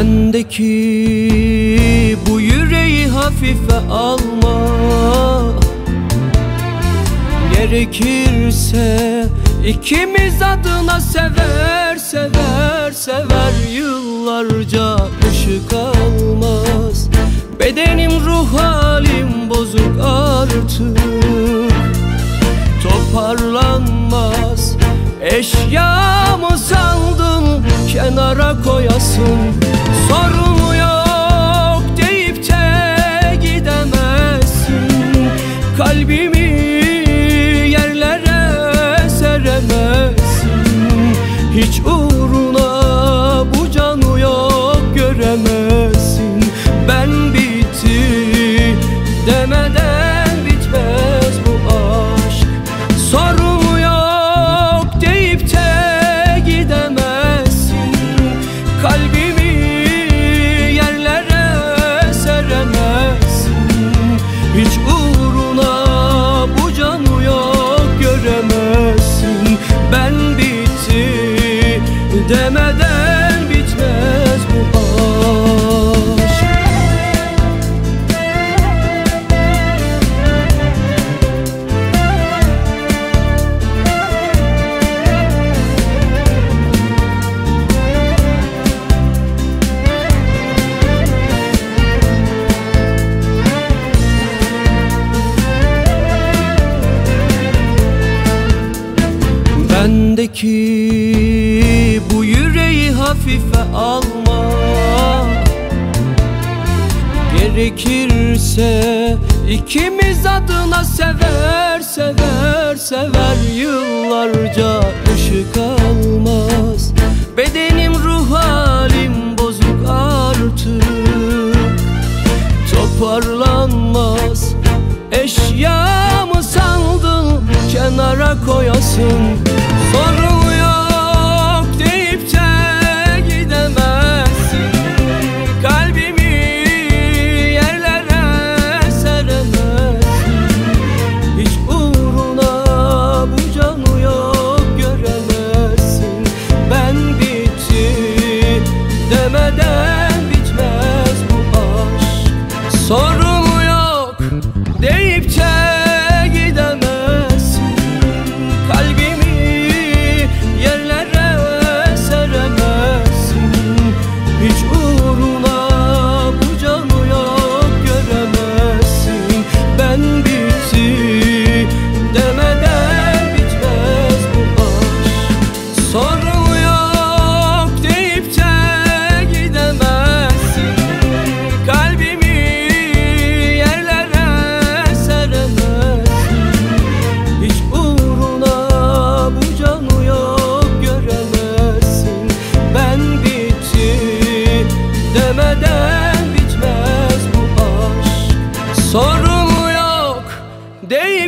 Bendeki bu yüreği hafife alma. Gerekirse ikimiz adına sever sever sever Yıllarca ışık almaz. Bedenim ruh halim bozuk artık. Toparlanmaz. Eşyamı saldın kenara koyasın Kalbimi demeden bitmez bu aşk? Bendeki hafife alma. Gerekirse ikimiz adına sever sever sever Yıllarca ışık almaz. Bedenim ruh halim bozuk artık. Toparlanmaz. Eşyamı saldın kenara koyasın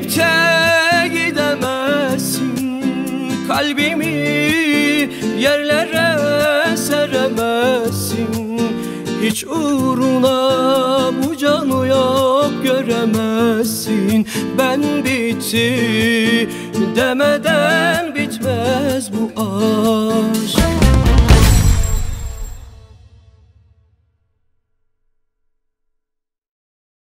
deyip de gidemezsin. Kalbimi yerlere seremezsin. Hiç uğruna bu canı yok göremezsin. Ben bitti demeden bitmez bu aşk